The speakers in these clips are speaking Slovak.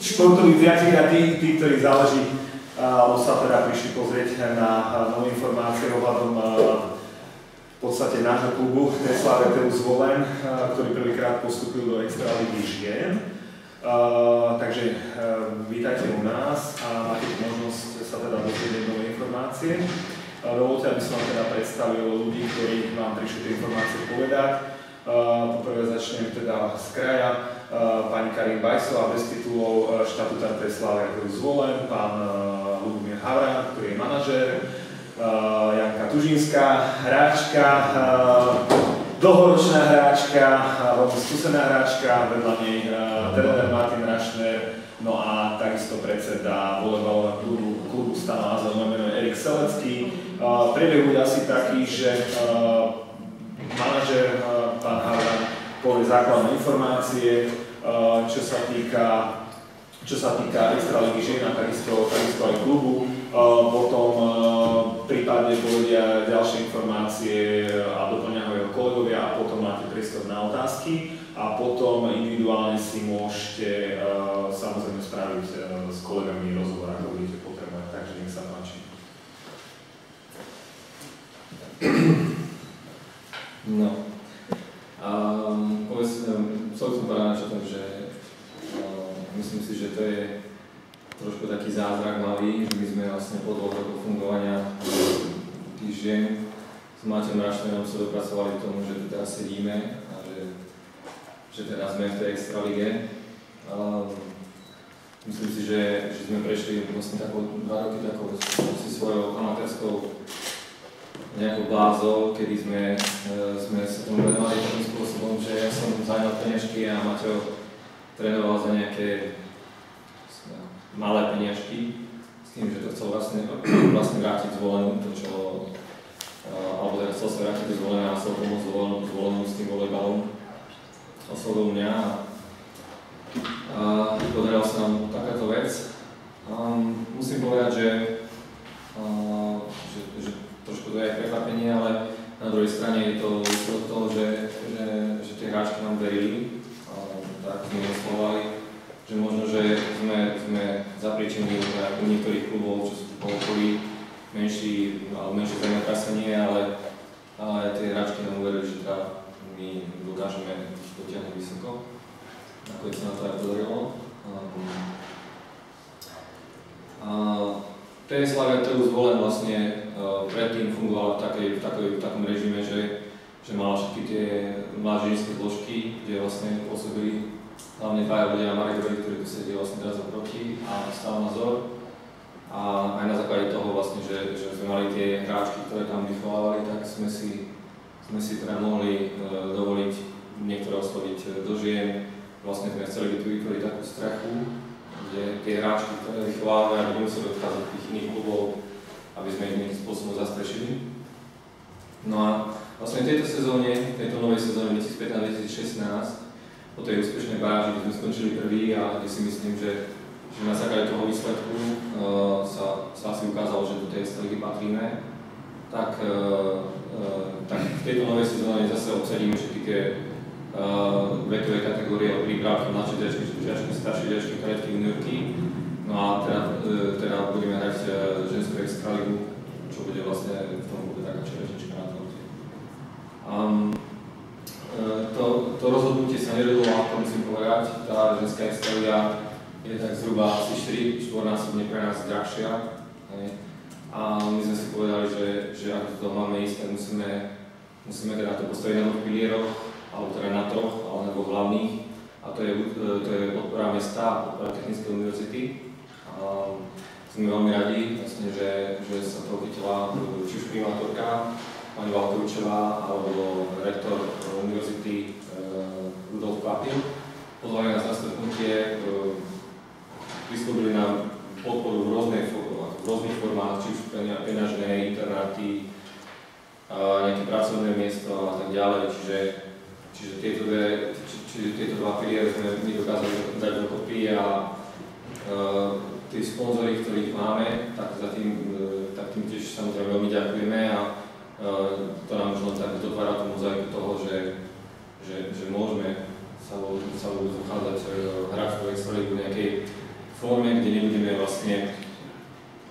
športoví priatelia, tí, tí, ktorí záleží, alebo sa teda prišli pozrieť na nové informácie ohľadom v podstate nášho klubu Tesla Vetelu Zvolen, ktorý prvýkrát postupil do Extraligy žien. Takže uh, vítajte u nás a máte možnosť sa teda dozvedieť nové informácie. Dovolte, aby som vám teda predstavil ľudí, ktorí vám prišli tie informácie povedať. Poprvé začnem teda z kraja. Uh, pani Karin Bajsová bez titulov uh, štatutár Tesla ktorý zvolen, pán Lubomír Havran, ktorý je manažér, Janka Tužinská, hráčka, dlhoročná hráčka, veľmi skúsená hráčka, vedľa nej tréner Martin Rašner, no a takisto predseda volejbalového klubu, klubu Stano Azel, meno Erik Selecký. Priebeh bude asi taký, že manažer pán Havran povie základné informácie, uh, čo sa týka čo sa týka extraligy žien a takisto, takisto aj klubu. Uh, potom uh, prípadne povedia ďalšie informácie a doplňa ho jeho kolegovia a potom máte priestor na otázky a potom individuálne si môžete samozrejme spraviť s kolegami rozhovor, ako budete potrebovať. Takže nech sa páči. No. Um, povedzme, chcel som povedať na tom, že Myslím si, že to je trošku taký zázrak malý, že my sme vlastne po dvoch rokoch fungovania tých žien s Maťom Rašnerom sa dopracovali k tomu, že tu teraz sedíme a že, že teraz sme v tej extralige. Myslím si, že, že sme prešli vlastne takou, dva roky takou si svojou amatérskou nejakou bázou, kedy sme, e, sme sa tomu venovali takým spôsobom, že ja som zajal peňažky a Maťo trénoval za nejaké malé peniažky, s tým, že to chcel vlastne, vlastne vrátiť zvolenú, to čo, alebo teda chcel sa vrátiť do a chcel pomôcť zvolenú, zvolenú s tým volejbalom. Oslovil mňa a, a podarila sa nám takáto vec. Um, musím povedať, že, uh, že, že trošku to je aj prekvapenie, ale na druhej strane je to výsledok toho, že, že, že tie hráčky nám verili tak sme oslovali, že možno, že sme, sme zapriečení u niektorých klubov, čo sú po okolí, menší, menšie zemetrasenie, ale, ale tie hráčky nám uverili, že teda my dokážeme dotiahnuť vysoko. Nakoniec sa na to aj podarilo. A TS Lagertelu zvolen vlastne uh, predtým fungovala v, takej, v, takej, v takom režime, že, že mala všetky tie mládežnícke zložky, kde vlastne pôsobili hlavne dvaja ľudia, Marek Dobrý, ktorý tu sedí vlastne teraz oproti a stal nazor. A aj na základe toho vlastne, že, že sme mali tie hráčky, ktoré tam vychovávali, tak sme si, sme si teda mohli e, dovoliť niektoré osloviť e, do žien. Vlastne sme chceli vytvoriť takú strechu, kde tie hráčky, ktoré vychovávame, aby nemuseli odchádzať do tých iných klubov, aby sme ich nejakým spôsobom zastrešili. No a vlastne v tejto sezóne, v tejto novej sezóne 2015-2016 po tej úspešnej baráži, kde sme skončili prvý a kde si myslím, že, že na základe toho výsledku uh, sa, sa asi ukázalo, že do tej extraligy patríme, tak, uh, uh, tak v tejto novej sezóne zase obsadíme všetky tie uh, vekové kategórie od prípravky mladšie dečky, žiačky, staršie dečky, kadetky, juniorky. No a teda, uh, teda budeme hrať uh, ženskú extraligu, čo bude vlastne v tom bude taká čerešnička na tom. Um, to, to rozhodnutie sa nerodilo, ako musím povedať, tá ženská extraliga je tak zhruba asi 4 4 pre nás drahšia. A my sme si povedali, že, že ak to máme ísť, tak musíme, musíme teda to postaviť na dvoch pilieroch, alebo teda na troch, alebo na dvoch hlavných. A to je, to je podpora mesta a podpora Technickej univerzity. A sme veľmi radi, vlastne, že, že sa to chytila či už primátorka, pani Valkovičová alebo rektor univerzity eh, Rudolf Papil. Pozvali nás na stretnutie, eh, vyslúbili nám podporu v, rôznej, v rôznych formách, či už peňažné, internáty, nejaké pracovné miesto a tak ďalej. Čiže, čiže tieto, dve, či, čiže tieto dva piliere sme my dokázali dať dokopy a uh, tí sponzory, ktorých máme, tak za tým, tak tým tiež samozrejme veľmi ďakujeme a Eh, to nám možno tak dotvára tú mozaiku toho, že, že, že môžeme sa, sa uchádzať eh, hrať v extraligu nejakej vlastne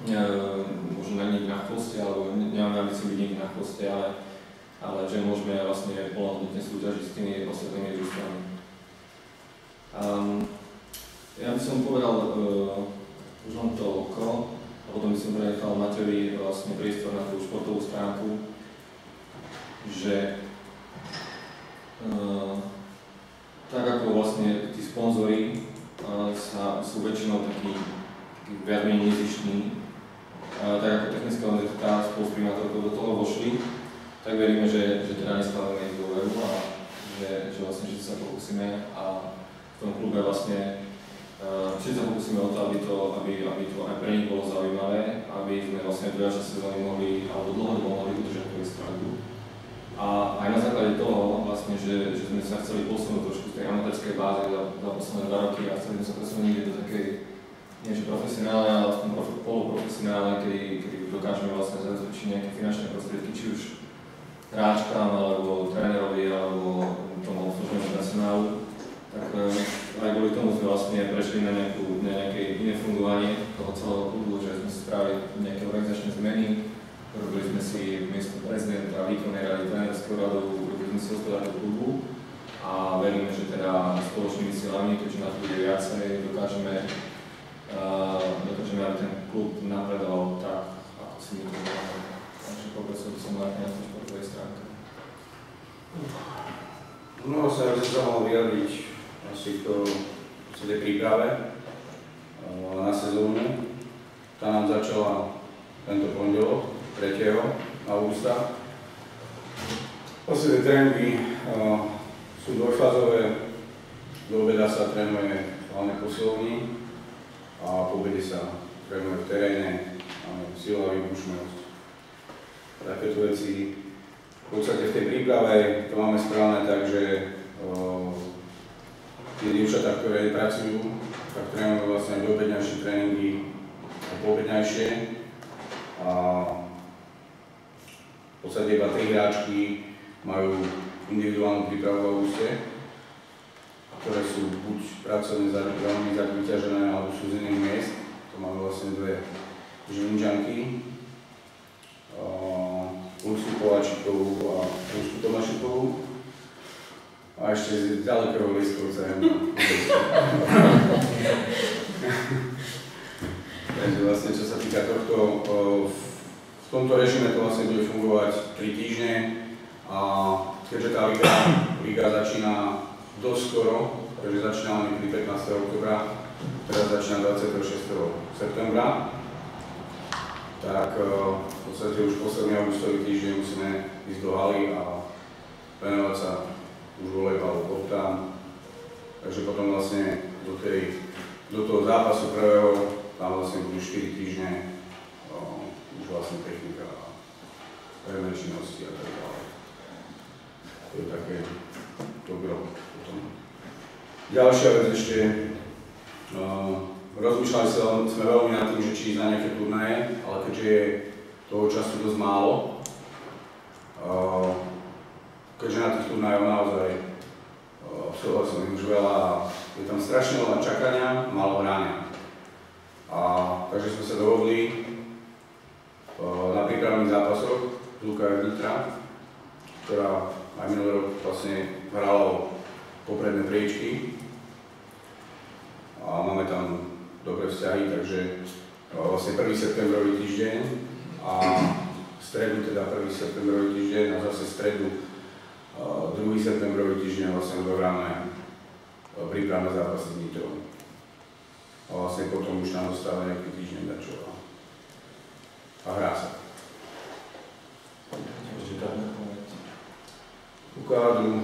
e, možno na niekde na chvoste, alebo nemáme ambíciu byť niekde na chvoste, ale, ale že môžeme vlastne plnohodnotne súťažiť s tými ostatnými družstvami. Um, ja by som povedal uh, už len toľko, a potom by som prenechal Matejovi vlastne priestor na tú športovú stránku, že uh, tak ako vlastne tí sponzory uh, sa, sú väčšinou takí, takí menej nezištní, uh, tak ako Technická univerzita spolu s primátorkou do toho vošli, tak veríme, že, že teda nestávame ich dôveru a že, že vlastne že sa pokúsime a v tom klube vlastne uh, všetci sa pokúsime o to, aby to, aby, aby to aj pre nich bolo zaujímavé, aby sme vlastne v ďalšej sezóny mohli, alebo dlhodobo mohli udržať tú stranu. A aj na základe toho, vlastne, že, že sme sa chceli posunúť trošku z tej amatérskej bázy za, za posledné dva roky a chceli sme sa presunúť do takej niečo profesionálne, ale aspoň poloprofesionálne, kedy, kedy dokážeme vlastne zabezpečiť nejaké finančné prostriedky, či už hráčkam, alebo trénerovi, alebo tomu obslužnému personálu. Tak eh, aj kvôli tomu sme vlastne prešli na, nejakú, na nejaké iné fungovanie toho celého klubu, že sme spravili nejaké organizačné zmeny, Robili sme si miesto prezidenta, výkonnej rady, trénerského radu, robili sme si hospodárov klubu a veríme, že teda spoločnými silami, keďže nás bude viacej, dokážeme, uh, dokážeme, aby ten klub napredoval tak, ako si my to. Takže poprosil by som na tej športovej stránke. No, sa by sa mohol vyjadriť asi to v tej príprave na sezónu. Tá nám začala tento pondelok, 3. augusta. Posledné tréningy uh, sú dvojfázové, do obeda sa trénuje hlavne posilovní a po obede sa trénuje v teréne, máme sila, výbušnosť. Takéto veci. V podstate v tej príprave to máme správne tak, že uh, tie dievčatá, ktoré pracujú, tak trénujú vlastne do obedňajšie tréningy a po obedňajšie. A v podstate iba tri hráčky majú individuálnu prípravu v auguste, ktoré sú buď pracovne veľmi vyťažené, alebo sú z iných miest. To máme vlastne dve žilinčanky, Ursu Kovačikovú a Rusku Tomašikovú. A ešte z ďalekého Liskovca. Takže vlastne, čo sa týka tohto, v tomto režime to vlastne bude fungovať 3 týždne a keďže tá liga, liga začína dosť skoro, takže začína niekedy 15. oktobra, teraz začína 26. septembra, tak e, v podstate už posledný augustový týždeň musíme ísť do haly a venovať sa už volejbalu koptám. Takže potom vlastne do, tej, do toho zápasu prvého tam vlastne budú 4 týždne vlastne technika a pevné činnosti a tak ďalej. To je také dobro potom. Ďalšia vec ešte, uh, rozmýšľali sa, sme veľmi nad tým, že či na nejaké turnaje, ale keďže je toho času dosť málo, uh, keďže na tých turnajov naozaj absolvoval som ich už veľa je tam strašne veľa čakania, málo hrania. A, takže sme sa dohodli, na prípravných zápasoch Luka Nitra, ktorá aj minulý rok vlastne hrala o popredné priečky a máme tam dobré vzťahy, takže vlastne 1. septembrový týždeň a v stredu teda 1. septembrový týždeň a zase v stredu 2. septembrový týždeň vlastne odohráme prípravné zápasy s Nitrou. A vlastne potom už nám zostáva nejaký týždeň dačo a hrá sa. Ku kádru.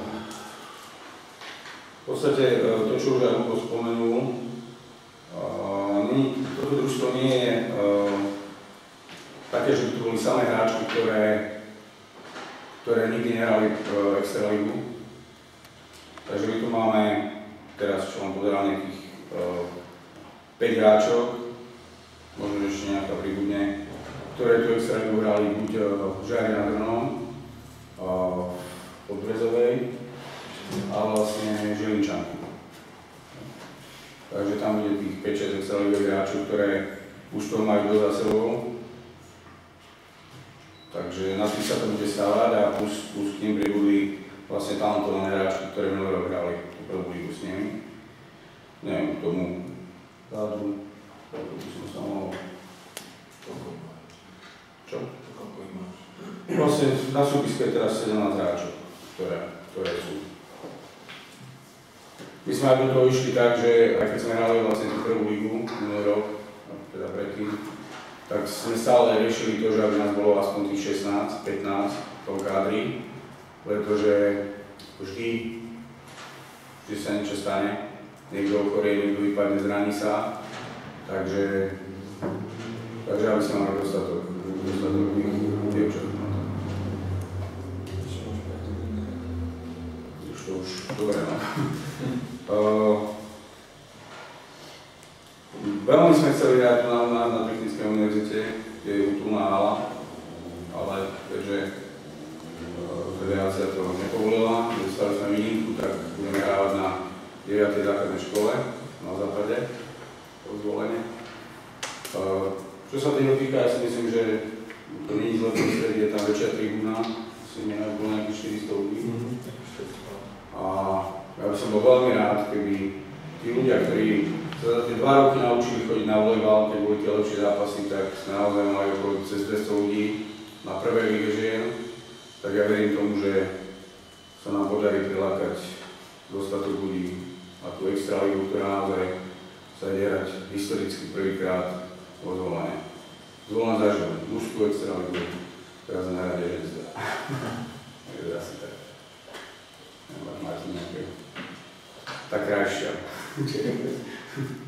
V podstate e, to, čo už aj Hugo spomenul, toto družstvo nie je e, také, že by to boli samé hráčky, ktoré, ktoré nikdy nehrali v e, Extraligu. Takže my tu máme teraz, čo vám pozeral, nejakých 5 hráčok, možno ešte nejaká pribudne, ktoré tu extrémne hrali buď v Žari nad Hronom, od Brezovej a vlastne Žilinčanky. Takže tam bude tých 5-6 extraligových hráčov, ktoré už to majú za sebou. Takže na tým sa to bude stávať a plus, plus k ním pribudli vlastne talentované hráčky, ktoré minulý rok hrali prvú ligu s nimi. Neviem, k tomu zádu, koľko by som sa mohol... Čo? Máš? Vlastne na súpiske je teraz 17 hráčov, ktoré, ktoré sú. My sme aj do toho išli tak, že aj keď sme hrali vlastne tú prvú ligu minulý rok, teda predtým, tak sme stále riešili to, že aby nás bolo aspoň tých 16, 15 v tom kádri, pretože vždy, vždy sa niečo stane, niekto ochorie, niekto vypadne, zraní sa, takže, takže aby sme mali dostatok, dostatok tých dievčat. Už to už, dobre, no. Uh, veľmi sme chceli hrať na, na, na Technickej univerzite, kde je útulná hala, ale keďže uh, federácia to nepovolila, dostali sme výnimku, tak budeme hrávať na 9. základnej škole na západe, to zvolenie. Uh, čo sa týka, ja si myslím, že to je zle prostredie, tam väčšia tribúna, asi nebolo nejakých 400 ľudí. A ja by som bol veľmi rád, keby tí ľudia, ktorí sa za tie dva roky naučili chodiť na volejbal, keď boli tie lepšie zápasy, tak sme naozaj mali okolo cez 200 ľudí na prvej lige žien, tak ja verím tomu, že sa nám podarí prilákať dostatok ľudí a tú extra ligu, ktorá naozaj sa ide hrať historicky prvýkrát vo zvolenie. Zvolená zažil mužskú extra ligu, teraz sme hrať ženské. Takže asi tak. Martin nejaké tá krajšia.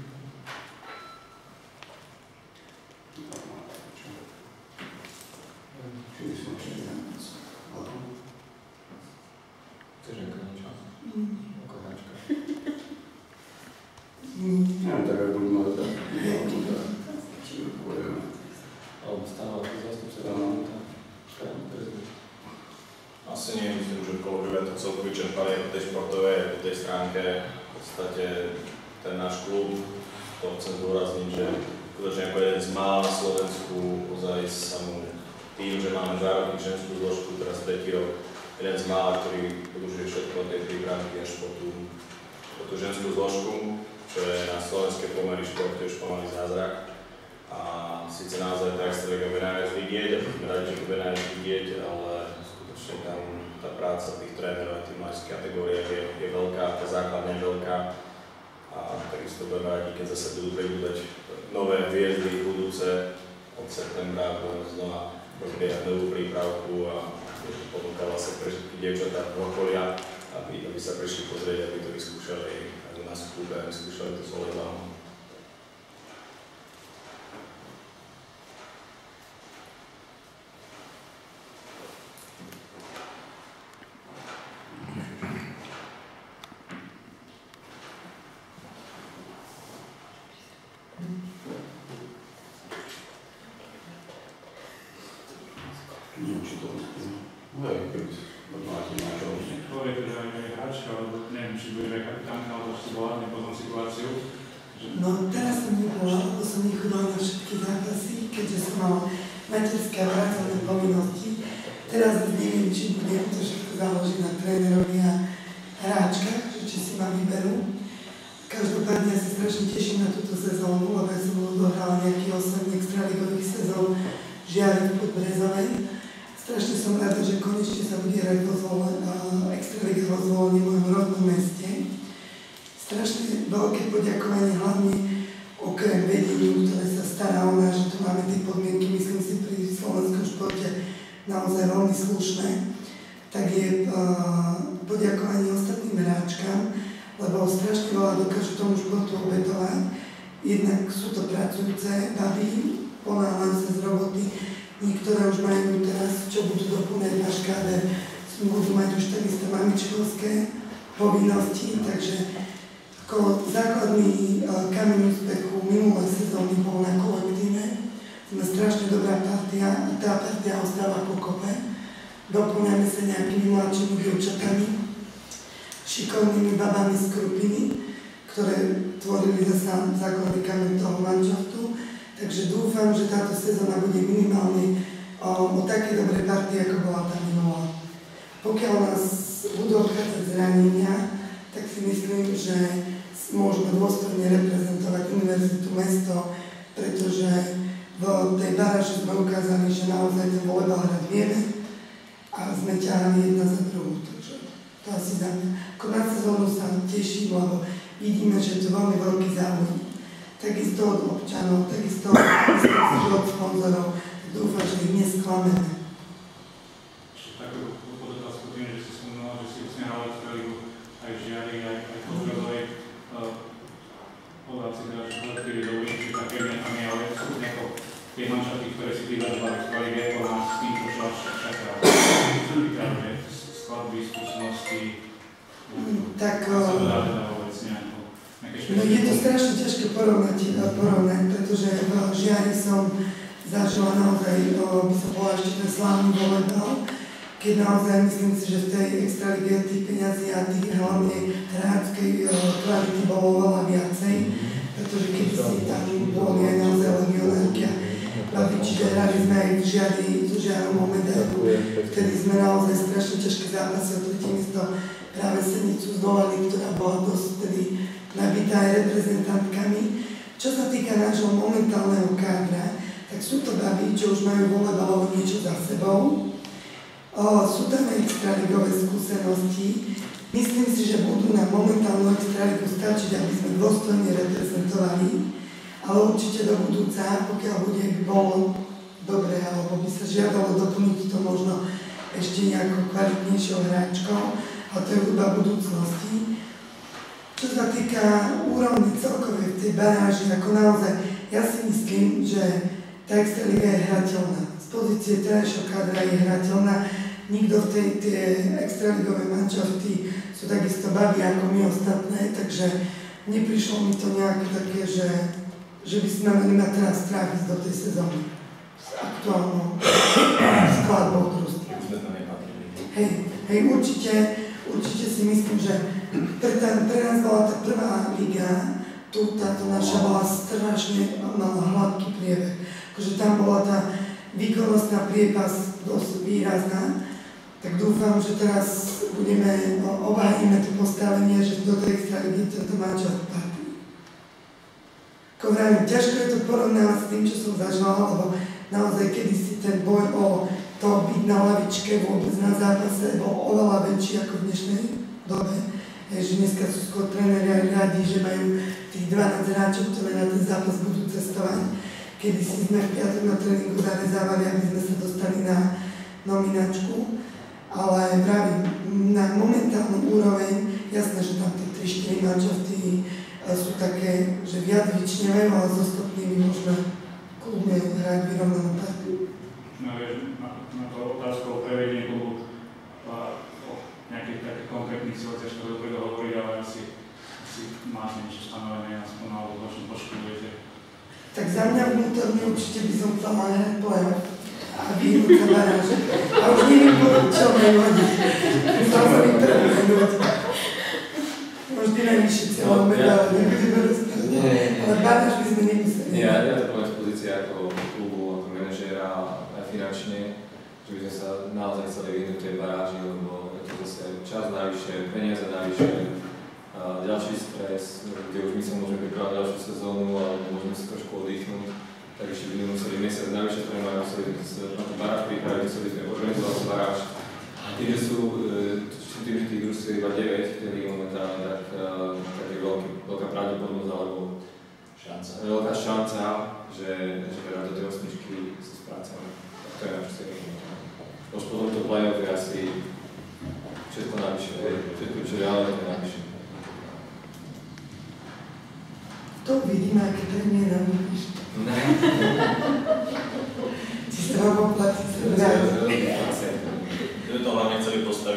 Chceš nejaké niečo? Ako hráčka? Neviem, tak ako by mali tak. Či pôjdeme. Alebo stále ako zastupca Áno. prezident. Asi nie, myslím, že kolegovia to celku vyčerpali aj po tej športovej, aj po tej stránke. V podstate ten náš klub, to chcem zdôrazniť, že skutočne ako jeden z mála na Slovensku, ozaj sa mu tým, že máme dva roky ženskú zložku, teraz tretí rok, jeden z mála, ktorý podúžuje všetko od tej prípravky až po tú, po tú ženskú zložku, čo je na slovenské pomery športe už pomaly zázrak. A síce naozaj tá extraliga bude najviac vidieť, a sme radi, že najviac vidieť, ale skutočne tam tá práca tých trénerov aj tých mladších kategóriách je, je veľká, tá základňa je veľká. A takisto budeme radi, keď zase budú pribúdať nové hviezdy budúce od septembra, budeme znova rozbiehať novú prípravku a ponúka vlastne pre všetky dievčatá v okolia, aby, aby sa prišli pozrieť, aby to vyskúšali aj u nás v klube, aby skúšali to s volejbalom. Neviem, či to No hej, keď možno máte niečo. Poviete, že aj aj hráčka, alebo neviem, či bude aj kapitánka, alebo si bola potom situáciu, že No teraz som nebola, lebo som nechodila na všetky zápasy, keďže som mala materské a pracovné povinnosti. Teraz neviem, či bude to všetko záleží na trénerovi a hráčkach, že či si ma vyberú. Každopádne ja sa strašne teším na túto sezónu, lebo ja som odohrala nejaký 8 extraligových sezón žiaľ v Podbrezovej. Strašne som rada, že konečne sa bude hrať extraliga vo zvolení v mojom rodnom meste strašne veľké poďakovanie hlavne okrem vedeniu, stará o nás, že tu máme tie podmienky, myslím si, pri slovenskom športe naozaj veľmi slušné, tak je uh, poďakovanie ostatným hráčkam, lebo strašne veľa dokážu tomu športu obetovať. Jednak sú to pracujúce baby, ponáhľajú sa z roboty, niektoré už majú teraz, čo budú doplňať náš káder, budú mať už takisto mamičkovské povinnosti, takže ako základný uh, kameň úspechu minulé sezóny bol na kolektíve. Sme strašne dobrá partia a tá partia ostáva po kope. Doplňame sa nejakými mladšími dievčatami, šikovnými babami z Krupiny, ktoré tvorili zasa základný kameň toho manžaftu. Takže dúfam, že táto sezóna bude minimálne o, o také dobré party, ako bola tá minulá. Pokiaľ nás budú obchádzať zranenia, si myslím, že môžeme dôstojne reprezentovať univerzitu mesto, pretože v tej baráži sme ukázali, že naozaj ten volebal hrať vieme a sme ťahali jedna za druhú. Takže to asi za mňa. Ako na sezónu sa teším, lebo vidíme, že to veľmi veľký záujem. Takisto od občanov, takisto od sponzorov. Dúfam, že ich nesklameme. Takú podotázku tým, že si spomínala, že si usmiehali nejaké No je to strašne ťažké porovnať, porovnať pretože v Žiari som zažila naozaj, o, by som bola ešte ten slávny volebal, keď naozaj myslím si, že v tej extralíge tých peňazí a tých hlavne hráckej kvality bolo oveľa viacej, pretože keď si tam boli aj naozaj legionárky babi, čiže hrali sme aj v Žiari, v Žiarom medailu, vtedy sme naozaj strašne ťažké zápasy o tretie miesto práve Senicu zdolali, ktorá bola dosť vtedy nabitá aj reprezentantkami. Čo sa týka nášho momentálneho kádra, tak sú to baby, čo už majú volebalovo niečo za sebou. O, sú tam aj extraligové skúsenosti. Myslím si, že budú na momentálnu extraligu stačiť, aby sme dôstojne reprezentovali, ale určite do budúca, pokiaľ bude by bolo dobre, alebo by sa žiadalo doplniť to možno ešte nejakou kvalitnejšou hráčkou, a to je hudba budúcnosti. Čo sa týka úrovne celkovej v tej baráži, ako naozaj, ja si myslím, že tá extraliga je hrateľná. Z pozície terajšieho kadra je hrateľná. Nikto v tej tie extraligové mančafty sú takisto baví ako my ostatné, takže neprišlo mi to nejako také, že, že by sme mali mať teraz strach ísť do tej sezóny s aktuálnou skladbou, ktorú to nepatrili. Hej, hej, určite, určite si myslím, že pre, ten, pre nás bola tá prvá liga, tu táto naša bola strašne, mala hladký priebeh. Akože tam bola tá výkonnostná priepas dosť výrazná. Tak dúfam, že teraz budeme, no, obhájime to postavenie, že do tej extraligy toto má čas. Ako vravím, ťažko je to porovnávať s tým, čo som zažila, lebo naozaj kedysi ten boj o to byť na lavičke vôbec na zápase bol oveľa väčší ako v dnešnej dobe. Je, že dneska sú skôr tréneri aj radi, že majú tých 12 hráčov, ktoré na ten zápas budú cestovať. Kedy si sme v piatok na tréningu zarezávali, aby sme sa dostali na nominačku. Ale vravím, na momentálnu úroveň, jasné, že tam tie 3-4 mančafty e, sú také, že viac vyčnevajú, ale s ostatnými môžeme kľudne hrať vyrovnanú partiu. No, vieš, na, na to otázku o prevedení klubu o nejakých takých konkrétnych síl ťažko dopredu hovoriť, ale asi, asi máte niečo stanovené, aspoň vašom počtu budete. Tak za mňa vnútorne určite by som chcela hrať playoff a vyhnúť sa baráže. A už neviem čo ma hodí. Chcel som im Možno najvyššie cieľom medále, nebudeme rozprávať. Ale baráž by sme nemuseli. Nie, ja, to poviem z pozície ako klubu, ako manažéra aj finančne, že by sme sa naozaj chceli vyhnúť tej baráži, lebo je to zase čas navyše, peniaze navyše, ďalší stres, kde už my sa môžeme pripravať ďalšiu sezónu alebo môžeme si trošku oddychnúť. Tak ešte by museli mesiac navyše trénovať, museli sme baráž pripraviť, museli sme organizovať baráž. Tým, že sú, tým, že tých družstiev je iba 9 v tej líge momentálne, tak, e, tak je veľký, veľká pravdepodobnosť alebo Šanca. veľká šanca, že, že teda do tej osmičky sa sprácame. Tak to je naše stredenie. Už potom to play-off je asi všetko navyše, všetko čo reálne je navyše. To uvidíme, aké termíny nám napíš. Ne. Či sa vám oplatí sa vrátiť. My sme to hlavne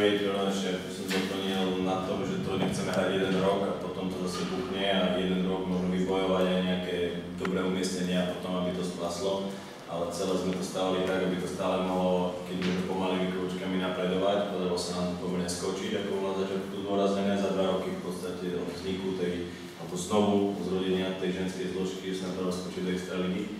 ešte by som doplnil na tom, že to nechceme hrať jeden rok a potom to zase buchne a jeden rok možno vybojovať aj nejaké dobré umiestnenia a potom, aby to splaslo. Ale celé sme to stavili tak, aby to stále mohlo, keď budeme pomalými krúčkami napredovať, podarilo sa nám to skočiť, ako bolo na začiatku zdôraznené, za dva roky v podstate od vzniku tej, alebo znovu zrodenia tej ženskej zložky, že nám to rozskočiť do extraligy tak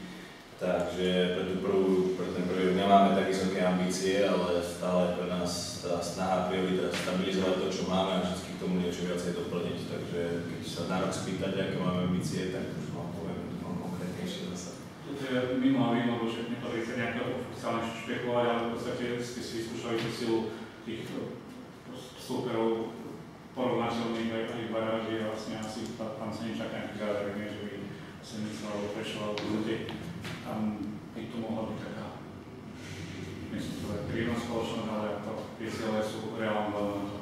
Takže pre, tú prvú, pre ten prvý nemáme tak vysoké ambície, ale stále pre nás tá snaha priorita stabilizovať to, čo máme a vždy k tomu niečo viacej doplniť. Takže keď sa na rok spýtať, aké máme ambície, tak už vám poviem konkrétnejšie zase. Toto je mimo lebo však nepatrí sa nejaké oficiálne špekulovať, ale v podstate ste si vyskúšali tú silu tých súperov porovnateľných aj, aj baráži vlastne asi sa nečaká nejaký nie, že by alebo Prešova v podstate tam by to mohla byť taká myslím, že to je príjemná spoločnosť, ale to tie ciele sú reálne na to,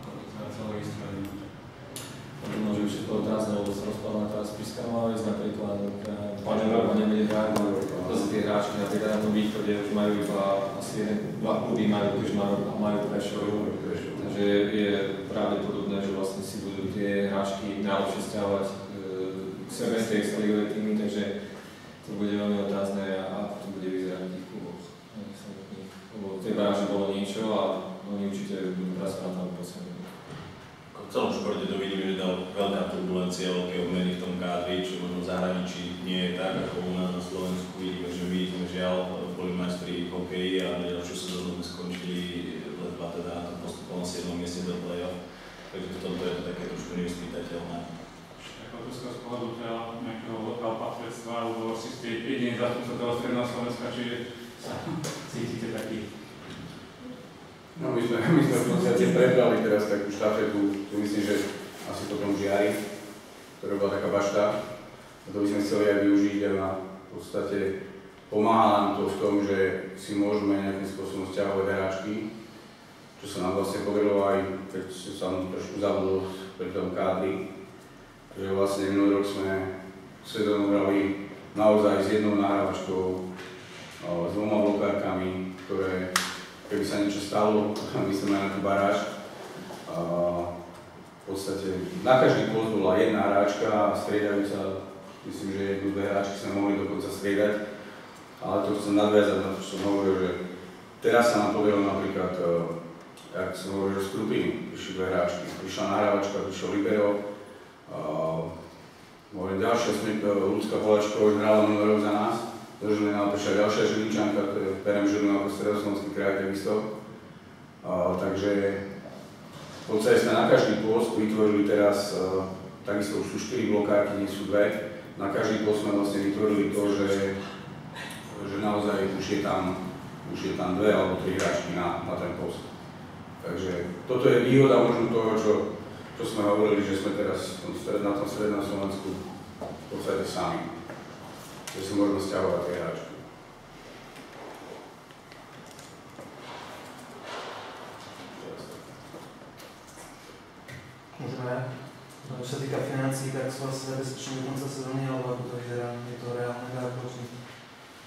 ako to teda celé vystrelí. Možno, že všetko otázne, lebo sa rozpadla teraz Spišská Mávec, napríklad Pane Robo nebude hrať, to sú tie hráčky napríklad na tom východe už majú iba asi jeden, dva kluby majú, už majú, majú Prešov, takže je pravdepodobné, že vlastne si budú tie hráčky najlepšie stiahovať k sebe tej extraligovej týmy, takže to bude veľmi otázne a to bude vyzerať v tých kluboch. Lebo tej baráži bolo niečo a oni určite budú pracovať na tom poslednom. V celom športe to vidíme, že dal veľká turbulencia, veľké obmeny v tom kádri, čo možno v zahraničí nie je tak, ako u nás na Slovensku vidíme, že my sme žiaľ boli majstri hokeji a ďalšiu sezónu sme skončili ledva teda na tom postupom 7. mieste do play-off. Takže v tomto je to také trošku nevyspytateľné. Otázka z pohľadu teda nejakého lokál patrectva, alebo si ste jediný zástupca toho stredného Slovenska, čiže sa cítite taký No my sme, my sme v podstate prebrali teraz takú štafetu, tu myslím, že asi potom žiari, ktorá bola taká bašta. A to by sme chceli aj využiť a v podstate pomáha nám to v tom, že si môžeme nejakým spôsobom stiahovať hráčky, čo sa nám vlastne podarilo aj, keď nám trošku zabudol pri tom kádri, že vlastne minulý rok sme sezónu hrali naozaj s jednou nahrávačkou, s dvoma blokárkami, ktoré keby sa niečo stalo, myslíme na tú baráž. A v podstate na každý post bola jedna hráčka a striedajúca, myslím, že jednu, dve hráčky sme mohli dokonca striedať. Ale to chcem nadviazať na to, čo som hovoril, že teraz sa nám podarilo napríklad, jak som hovoril, že z Krupiny prišli dve hráčky. Prišla nahrávačka, prišiel Libero, Hovorím, ďalšia smyk, ľudská Polačko už hrala rok za nás, do Žilina prišla ďalšia Žilinčanka, to je Perem Žilina ako stredoslovenský kraj. Uh, takže v podstate sme na každý post vytvorili teraz, uh, takisto už sú 4 blokárky, nie sú dve. Na každý post sme vlastne vytvorili to, že, že naozaj už je tam, už je tam dve alebo tri hráčky na, na ten post. Takže toto je výhoda možno toho, čo, čo sme hovorili, že sme teraz na tom strednom Slovensku v podstate sami že si môžeme stiahovať tie hráčky. Môžeme, no, čo sa týka financí, tak sú asi zabezpečené do konca sezóny, alebo ako to vyzerá, je to reálne náročné.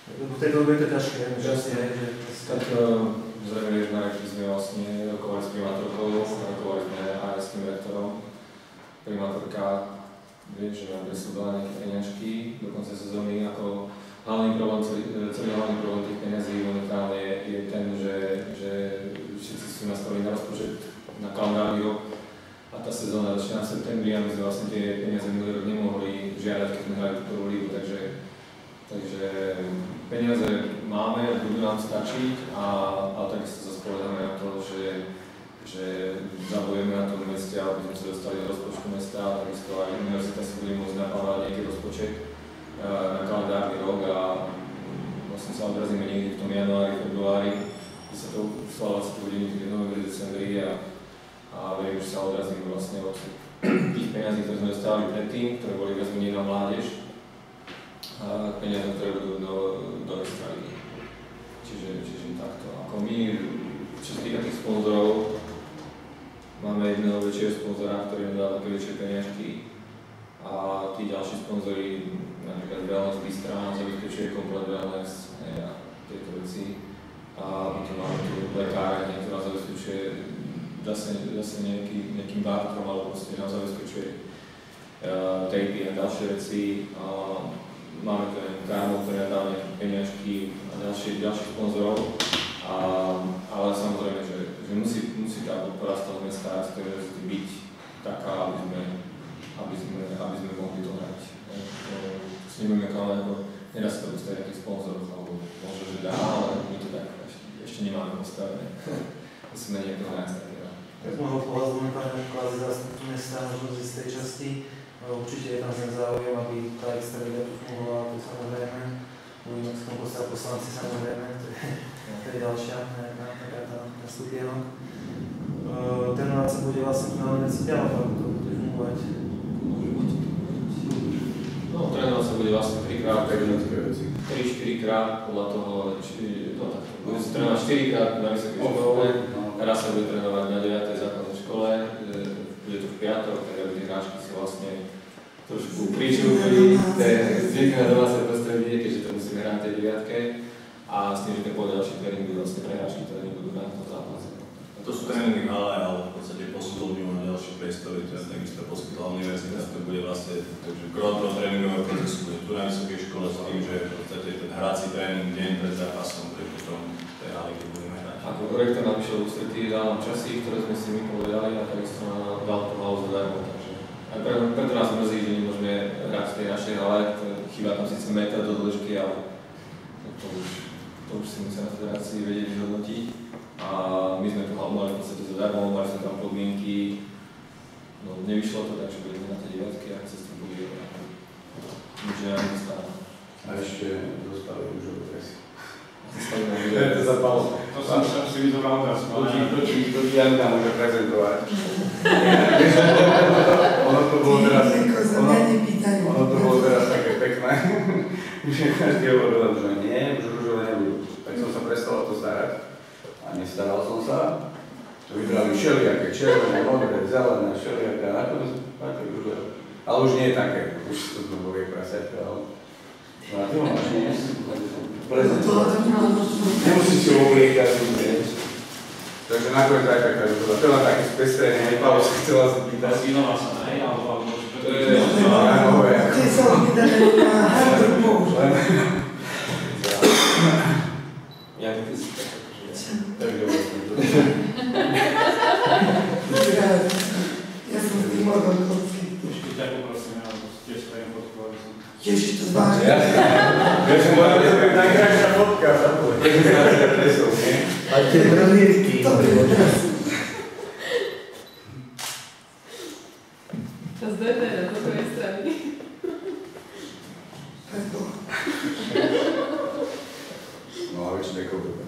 V tejto dobe je to ťažké, že asi je, že... Tak zrejme, že na sme vlastne rokovali s primátorkou, rokovali sme aj s tým rektorom. Primátorka vie, že mám presúdala nejaké peňažky do konca sezóny, ako hlavný problém, celý, celý hlavný problém tých peňazí momentálne je, je ten, že, že všetci sú nastavení na rozpočet na kalendárny rok a tá sezóna začína v septembri a my sme vlastne tie peniaze minulý rok nemohli žiadať, keď sme hrali tú lígu, takže, takže peniaze máme, budú nám stačiť a, a takisto sa spoledáme na to, že že zabojujeme na tom meste, aby sme sa dostali do rozpočtu mesta a takisto aj univerzita si bude môcť napávať nejaký rozpočet e, na kalendárny rok a mm, vlastne sa odrazíme niekde v tom januári, februári, kde sa to slava sa to bude niekde v novembri, decembri a, a verím, že sa odrazíme vlastne od tých peniazí, ktoré sme dostávali predtým, ktoré boli viac menej na mládež, a peniaze, ktoré budú do, do Čiže, čiže takto. Ako my, čo sa týka tých sponzorov, Máme jedného väčšieho sponzora, ktorý nám dá také väčšie peniažky a tí ďalší sponzori, napríklad Wellness Bystra zabezpečuje komplet wellness a tieto veci. A my tu máme tu lekárne, ktorá zabezpečuje zase, zase nejaký, nejakým bartrom alebo proste nám zabezpečuje uh, tapy a ďalšie veci. Uh, máme tu aj Karmo, ktorý nám dá nejaké peniažky a ďalších ďalší sponzorov. A, ale samozrejme, že, že musí, musí tá podpora z toho mesta z tej univerzity byť taká, aby sme, aby sme, aby sme mohli to hrať. S nimi ako nedá sa to postaviť nejaký sponzor, alebo možno, že dá, ale my to tak ešte, nemáme postavené. Musíme niekoho nájsť takého. Tak z môjho pohľadu momentálne kvázi zástupcu mesta možno z tej časti. Určite je tam záujem, aby tá extra fungovala, to samozrejme. K tomu postaviť poslanci samozrejme, to je, je ďalšia nejaká taká tá, tá stupienok. Uh, ten sa bude vlastne na univerzite, ale ako to bude fungovať. No, trénovať sa bude vlastne 3 krát, Tak ženské veci. 3-4 krát podľa toho, či, no tak, bude sa trénovať 4 krát na vysokej škole, No, raz sa bude trénovať na 9. základnej škole, e, bude to v piatok, tak aby tie hráčky sa vlastne trošku pričúvali, zvykli na domáce prostredie, keďže to musíme hrať na tej 9. A s tým, že ten ďalší tréning bude vlastne pre hráčky, ktoré nebudú na to zápase. A to sú tréningy malé, ale v podstate posilňujú na ďalšie priestory, to je takisto poskytla univerzita, to bude vlastne, takže gro toho tréningového procesu bude tu na vysokej škole s tým, že v podstate ten hrací tréning deň pred zápasom, ktorý potom v tej hale, keď budeme hrať. Ako napíšel v ústretí, dal nám časy, ktoré sme si my povedali a takisto nám dal to halu zadarmo, takže aj pre, preto nás mrzí, že nemôžeme hrať v tej našej hale, chýba tam síce meter do dĺžky, ale to už, to už si musia na federácii vedieť vyhodnotiť. A my sme halu mali v podstate zadarmo, mali sme tam podmienky, no nevyšlo to, takže budeme na tej deviatke a cez to bude nič nám nestáva. A ešte dostali už od presy. To zapalo. To som sa si To ti, ale to ti, to ti Janka môže prezentovať. ono to bolo teraz, ono, ono to bolo teraz také pekné, že každý hovoril, že nie, už rúžové nebudú. Tak som sa prestal o to starať a nestaral som sa. Vybrali všelijaké, červené, modré, zelené, všelijaké a nakoniec také rúžové. Ale už nie také, už to sme boli ale... No a ty ho máš, možnosť. Nemusíš ho obliekať. Takže nakoniec aj taká je len také spestrenie, aj Pavel sa chcela zapýtať. Zginula sa, hej, alebo alebo To je- Áno, hore. Tie sa odmýdané Ja som s tým modom kocky. Ešte ťa poprosím, alebo tiež spravím fotku, aby som... Ježiš, to zvážne. Ja ja som bola najkrajšia fotka, sa to nie? A tie. To teraz. To zdajte na to tvojej strany. Preboha. No a väčšie dekové.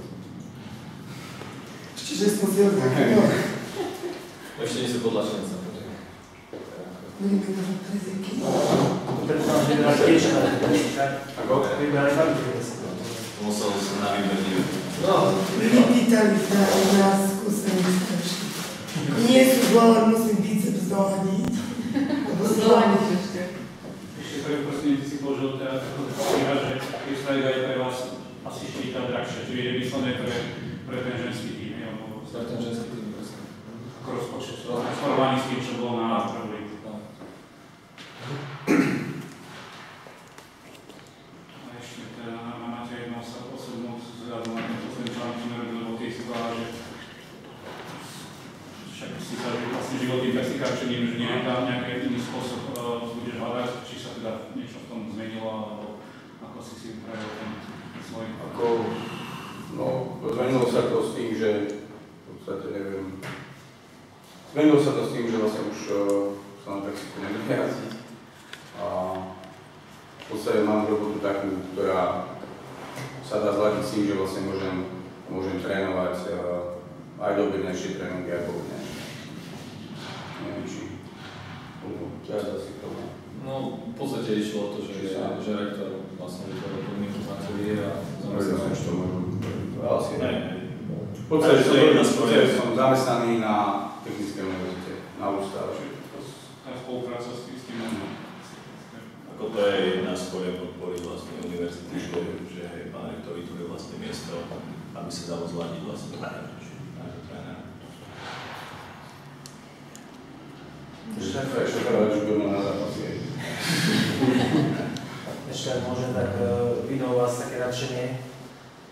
Čiže som si odvakil. Ešte nie sú podlačenca, takže... Budeme na preziky. Predtým, že vybrali tiež na tak? Ako? Vybrali fakt, že sa to. Musel som na výberní. No, Vypýtali sa u nás skúsení strašne. Nie sú dole, musím biceps dohľadiť. Lebo som Zlaniť ešte. Ešte prvý prosím, ty si položil teraz takú otázku, že Kryslajga je pre vás asi štíta drahšia, čiže je vyslené pre, pre ten ženský tým, hej, alebo to je ten ženský tým, presne. ako rozpočet, rozporovaný s tým, čo bolo na prvej. A ešte teda na- na- máte jednou sa osobnú vzhľadu na ten posledný článok, čo nerobili, lebo keď si povedala, že však si sa vlastne životným taxikáčením, že nie je tam nejaký iný spôsob, uh, budeš hľadať, či sa teda niečo v tom zmenilo, alebo ako si si upravil ten svoj... Ako, no, zmenilo sa to s tým, že v podstate neviem, zmenilo sa to s tým, že vlastne už uh, sa na taxíku nebudem jazdiť. A v podstate mám robotu takú, ktorá sa dá zladiť s tým, že vlastne môžem, môžem trénovať uh, aj dobednejšie tréningy ako dne. Neviem, či ťa asi to. No, v podstate išlo o to, že, že rektor vlastne vytvoril podmienky na ateliér a Nevedel som, zamestnal čo to môžu asi Ne. V podstate To je som, som zamestnaný na technickej univerzite, na ústave, čiže to Tá spolupráca s tým, tým Ako to je jedna z povie podpory vlastne univerzity, že, že pán rektor vytvoril vlastne miesto, aby sa dalo zladiť vlastne to to je šoferovať, že budeme na zápasy. Ešte môžem, tak uh, vidno u vás také nadšenie.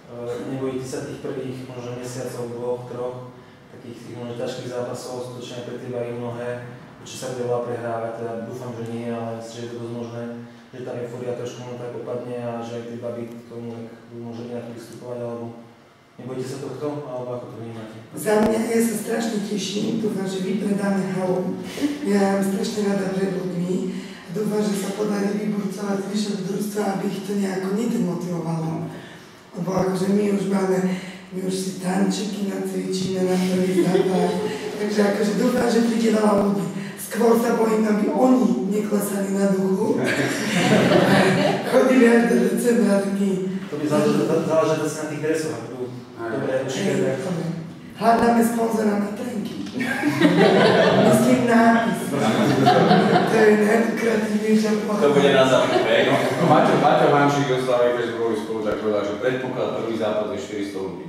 Uh, nebojíte sa tých prvých možno mesiacov, dvoch, troch, takých tých možno ťažkých zápasov, skutočne pre teba i mnohé, čo sa bude veľa prehrávať, teda dúfam, že nie, ale že je to dosť možné. že tá euforia trošku no tak opadne a že aj tie baby k tomu tak môžu nejak vystupovať, alebo nebojíte sa tohto, alebo ako to vnímate? Za mňa, ja sa strašne teším, dúfam, že vypredáme halu. Ja mám strašne rada pred ľuďmi dúfam, že sa podarí vyburcovať zvyšok družstva, aby ich to nejako nedemotivovalo. Lebo akože my už máme, my už si tančeky nacvičíme na prvý zápas, takže akože dúfam, že príde veľa ľudí. Skôr sa bojím, aby oni neklesali na duchu. Chodili až do decembra taký. To by zase na tých dresoch, dobre určite. Hľadáme sponzora na trenky. Myslím nápis. To je najlukratívnejšia To bude na záver, hej? No, Maťo, Maťo Hančík zo Slavy, keď sme boli spolu, tak povedal, že predpoklad prvý zápas je 400 ľudí.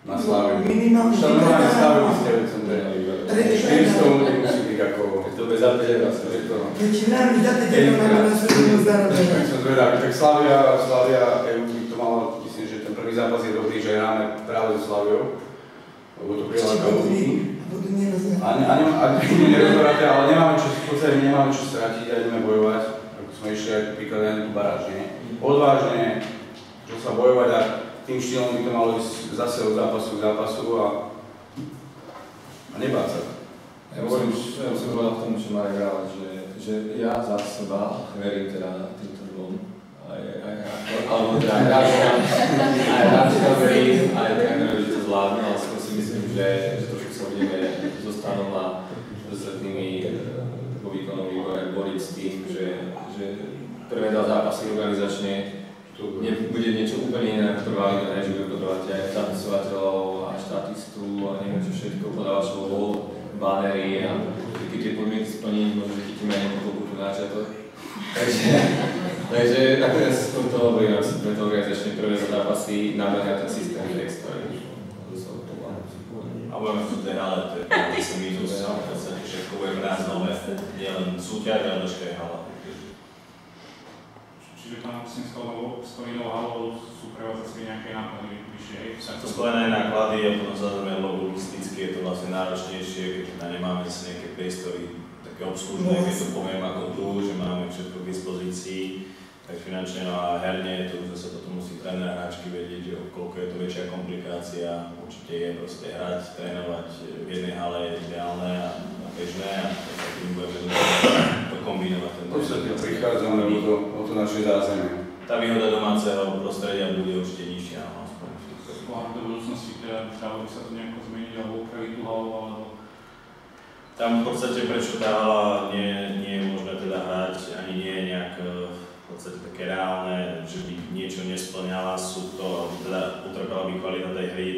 Na Slavy. Minimálne. Čo normálne stavili ste v centre. 400 ľudí musí byť ako... To bude za 5 eur. že to- Veď nám za 5 eur máme na svoju Tak som zvedavý, tak Slavia, Slavia, EU by to malo, myslím, že ten prvý zápas je dobrý, že hráme práve so Slaviou, lebo to priláka ľudí. Budú nerozumieť. A, ne, a, ne, a nerozhoráte, ale nemáme čo, v podstate nemáme čo stratiť a ideme bojovať, ako sme išli aj príklad na tú baráž, nie? Odvážne, čo sa bojovať a tým štýlom by to malo ísť zase od zápasu k zápasu a, a nebáť sa. Ja musím, ja musím povedať k tomu, čo Marek Ráva, že, že ja za seba verím teda týmto dvom. Aj, aj, alebo teda aj hráčom, aj hráčom verím, aj trénerovi, že to zvládnu, ale skôr si myslím, že, že trošku sa budeme so stanom a ostatnými vo výkonnom výbore boriť s tým, že, že prvé dva zápasy organizačne nie, bude niečo úplne iné, ako trvali, ne, že budú potrebovať aj zapisovateľov a štatistu a neviem čo všetko, podávačov vol, banery a keď tie podmienky splniť, možno, že chytíme aj nejakú na začiatok. Takže, takže nakoniec to hovorím, aby si pre to organizačne prvé zápasy nabrania ten systém ktorý budeme v tej hale, to je asi mýtus, v podstate všetko budeme raz nové, nielen súťaž, ale ešte aj hala. Čiže tam si s tou inou halou sú prevádzacie nejaké náklady vyššie, To spojené náklady a potom samozrejme logisticky je to vlastne náročnejšie, keď teda nemáme zase nejaké priestory také obslužné, keď to poviem ako tu, že máme všetko k dispozícii, tak finančne no a herne to už zase potom musí tréner a hráčky vedieť, že koľko je to väčšia komplikácia, určite je proste hrať, trénovať v jednej hale je ideálne a a bežné a tak tým budeme to kombinovať. ten proces. prichádzame o to, o to naše zázemie. Tá výhoda domáceho prostredia bude určite nižšia, no, aspoň v týchto Pohľad do budúcnosti, teda dalo by sa to nejako zmeniť alebo upraviť tú halu, alebo Tam v podstate prečo tá hala nie, nie je možné teda hrať, ani nie je nejak e, v podstate také reálne, že by niečo nesplňala, sú to, teda utrpela by kvalita tej hry,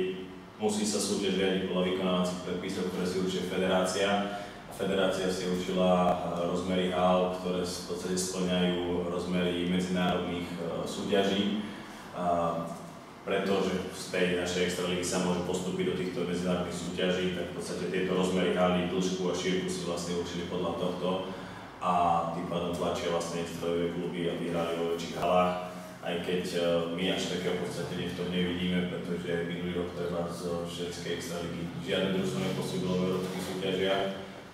musí sa súťaž riadiť podľa vykonávacích predpisov, ktoré si určuje federácia. Federácia si určila e, rozmery hal, ktoré v podstate splňajú rozmery medzinárodných e, súťaží. Pretože z tej našej extraligy sa môže postúpiť do týchto medzinárodných súťaží, tak v podstate tieto rozmery haly, dĺžku a šírku si vlastne určili podľa tohto a tým pádom tlačia vlastne extraligové kluby, aby hrali vo väčších halách, aj keď e, my až takého podstate v tom nevidíme, pretože minulý rok treba z švedskej extraligy. Žiadne družstvo nepostúpilo v európskych súťažiach,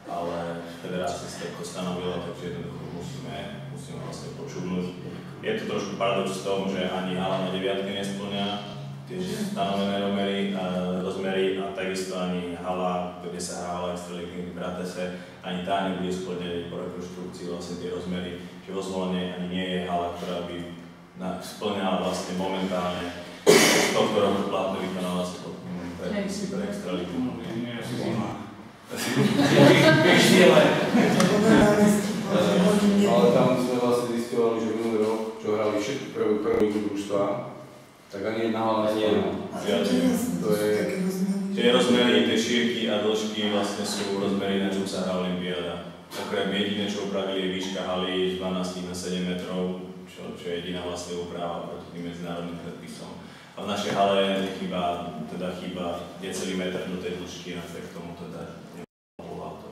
ale federácia si takto stanovila, takže jednoducho musíme, musíme vlastne počúvnuť. Je to trošku paradox v tom, že ani hala na deviatke nesplňa tie stanovené rozmery, rozmery a takisto ani hala, kde sa hrávala extraligy v Bratese, ani tá nebude splňať po rekonštrukcii vlastne tie rozmery, že vo Zvolenie ani nie je hala, ktorá by na, splňala vlastne momentálne z tohto roku platné vykonávacie predpisy pre extraligu. no, nie, nie, asi zima. Ale tam sme vlastne zistovali, že minulý rok, čo hrali všetky prvú, prvú družstva, tak ani jedna hala nesplnila. A to je to je-. Tie rozmery, tie šírky a dĺžky vlastne sú rozmery, na čom sa hrá Olympiáda. Okrem jediné, čo upravili, je výška haly z 12 na 7 metrov, čo, čo je jediná vlastne úprava proti tým medzinárodným predpisom. A v našej hale chýba, teda chýba necelý meter do tej dĺžky a tak tomu teda nemohol to.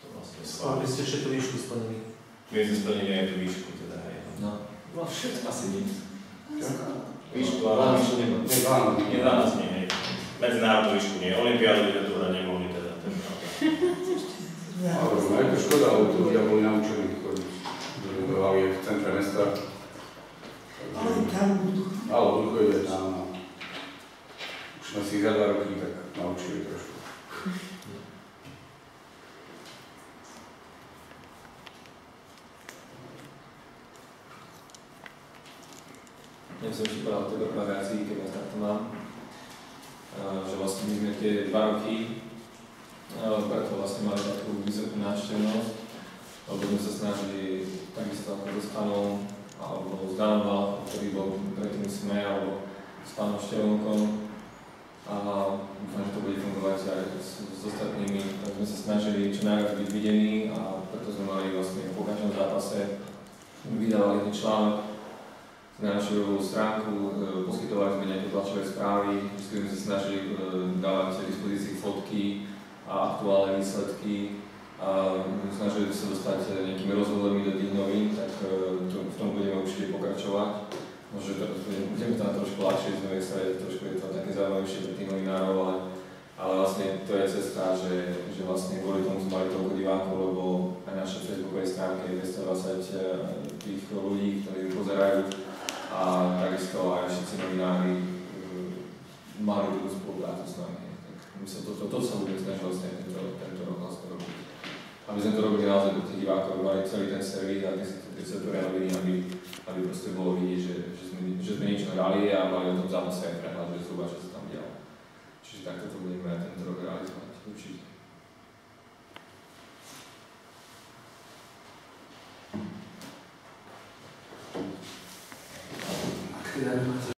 To vlastne Aby slabé. ste ešte tú výšku splnili. My sme splnili aj tú výšku teda, hej. No, no všetko asi nic. Výšku, Ale ale nič nemá. Nie, áno, nie 12 nie, hej. Medzinárodnú výšku nie. Olympiádu by tu hrať nemohli teda. Ale je to škoda, lebo tu ľudia boli naučení chodiť. je v centre mesta. Ale tam budú. Ale ducho ide tam. no. Už sme si ich za dva roky tak naučili trošku. Ja som si povedal tebe reakcií, keď vás takto mám. A, že vlastne my sme tie dva roky a preto vlastne mali takú vysokú návštevnosť, lebo sme sa snažili takisto ako s pánom alebo s Danom ktorý bol predtým sme, alebo s pánom Števonkom a dúfam, že to bude fungovať aj s, s ostatnými. Tak sme sa snažili čo najviac byť videní a preto sme mali vlastne po každom zápase vydávali jeden článok na našu stránku, e, poskytovali sme nejaké tlačové správy, s ktorými sa snažili e, dávať k dispozícii fotky a aktuálne výsledky a snažili sme sa dostať e, nejakými rozhovormi do tých novín, tak to, v tom budeme určite pokračovať. Možno teraz budeme, tam trošku ľahšie, sme sa trošku je to také zaujímavejšie pre tých novinárov, ale, ale vlastne to je cesta, že, že vlastne kvôli tomu sme mali toľko divákov, lebo aj naše facebookovej stránke je 220 e, tých ľudí, ktorí pozerajú a takisto aj všetci novinári e, mali tú spoluprácu s nami. My sa to, to, to sa budeme snažiť vlastne tento, tento rok vlastne robiť. Aby sme to robili naozaj pre tých divákov, mali celý ten servis a tie, tie celé noviny, aby, aby proste bolo vidieť, že, že, sme, že sme niečo hrali a mali o tom zápase aj prehľad, že zhruba, čo sa tam dialo. Čiže takto to budeme aj tento rok realizovať, určite.